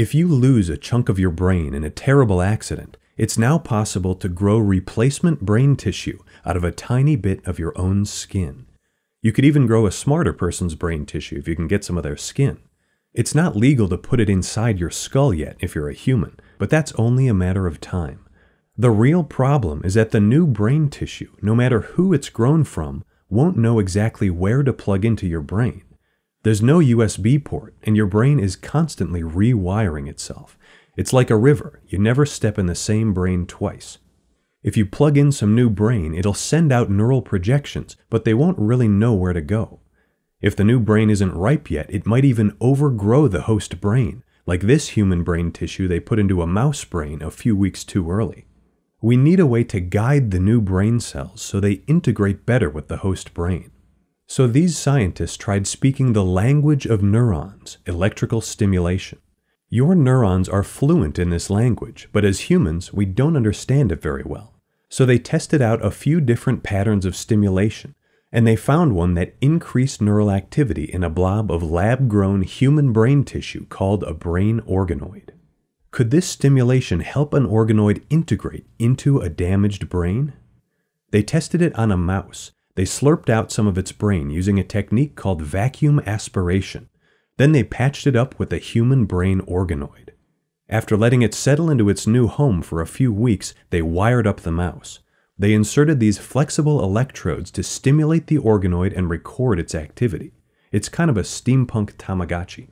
If you lose a chunk of your brain in a terrible accident, it's now possible to grow replacement brain tissue out of a tiny bit of your own skin. You could even grow a smarter person's brain tissue if you can get some of their skin. It's not legal to put it inside your skull yet if you're a human, but that's only a matter of time. The real problem is that the new brain tissue, no matter who it's grown from, won't know exactly where to plug into your brain. There's no USB port, and your brain is constantly rewiring itself. It's like a river, you never step in the same brain twice. If you plug in some new brain, it'll send out neural projections, but they won't really know where to go. If the new brain isn't ripe yet, it might even overgrow the host brain, like this human brain tissue they put into a mouse brain a few weeks too early. We need a way to guide the new brain cells so they integrate better with the host brain. So these scientists tried speaking the language of neurons, electrical stimulation. Your neurons are fluent in this language, but as humans, we don't understand it very well. So they tested out a few different patterns of stimulation, and they found one that increased neural activity in a blob of lab grown human brain tissue called a brain organoid. Could this stimulation help an organoid integrate into a damaged brain? They tested it on a mouse. They slurped out some of its brain using a technique called vacuum aspiration, then they patched it up with a human brain organoid. After letting it settle into its new home for a few weeks, they wired up the mouse. They inserted these flexible electrodes to stimulate the organoid and record its activity. It's kind of a steampunk Tamagotchi.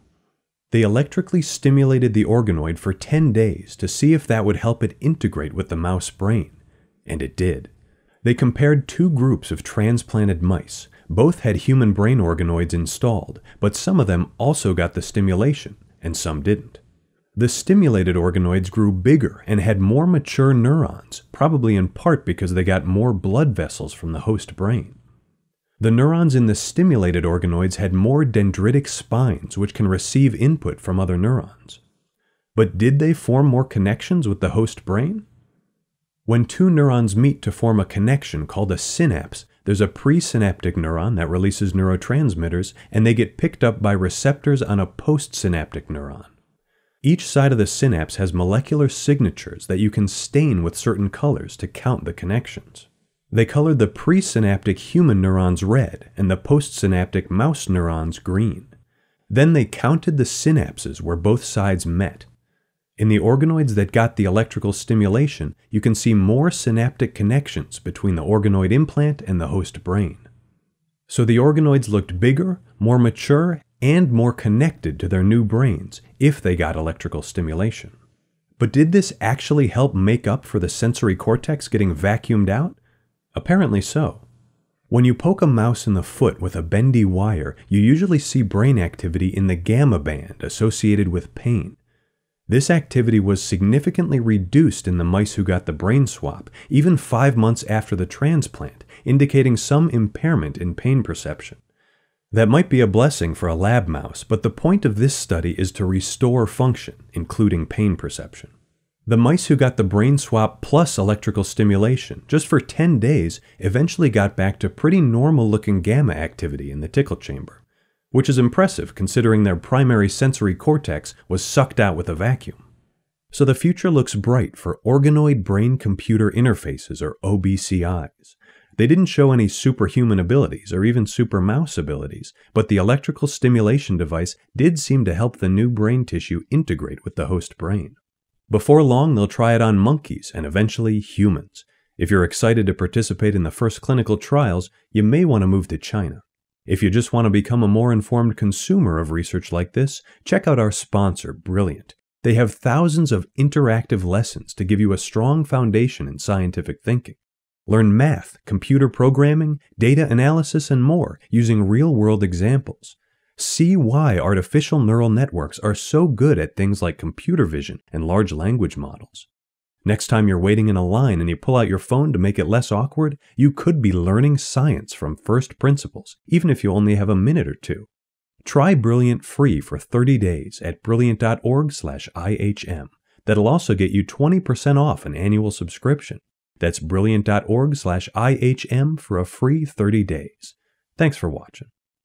They electrically stimulated the organoid for 10 days to see if that would help it integrate with the mouse brain. And it did. They compared two groups of transplanted mice, both had human brain organoids installed, but some of them also got the stimulation, and some didn't. The stimulated organoids grew bigger and had more mature neurons, probably in part because they got more blood vessels from the host brain. The neurons in the stimulated organoids had more dendritic spines, which can receive input from other neurons. But did they form more connections with the host brain? When two neurons meet to form a connection called a synapse, there's a presynaptic neuron that releases neurotransmitters, and they get picked up by receptors on a postsynaptic neuron. Each side of the synapse has molecular signatures that you can stain with certain colors to count the connections. They colored the presynaptic human neurons red and the postsynaptic mouse neurons green. Then they counted the synapses where both sides met in the organoids that got the electrical stimulation, you can see more synaptic connections between the organoid implant and the host brain. So the organoids looked bigger, more mature, and more connected to their new brains if they got electrical stimulation. But did this actually help make up for the sensory cortex getting vacuumed out? Apparently so. When you poke a mouse in the foot with a bendy wire, you usually see brain activity in the gamma band associated with pain. This activity was significantly reduced in the mice who got the brain swap, even five months after the transplant, indicating some impairment in pain perception. That might be a blessing for a lab mouse, but the point of this study is to restore function, including pain perception. The mice who got the brain swap plus electrical stimulation, just for 10 days, eventually got back to pretty normal looking gamma activity in the tickle chamber which is impressive considering their primary sensory cortex was sucked out with a vacuum. So the future looks bright for organoid brain computer interfaces, or OBCIs. They didn't show any superhuman abilities or even super mouse abilities, but the electrical stimulation device did seem to help the new brain tissue integrate with the host brain. Before long, they'll try it on monkeys and eventually humans. If you're excited to participate in the first clinical trials, you may want to move to China. If you just want to become a more informed consumer of research like this, check out our sponsor, Brilliant. They have thousands of interactive lessons to give you a strong foundation in scientific thinking. Learn math, computer programming, data analysis, and more using real world examples. See why artificial neural networks are so good at things like computer vision and large language models. Next time you're waiting in a line and you pull out your phone to make it less awkward, you could be learning science from first principles, even if you only have a minute or two. Try Brilliant free for 30 days at brilliant.org/ihm. That'll also get you 20% off an annual subscription. That's brilliant.org/ihm for a free 30 days. Thanks for watching.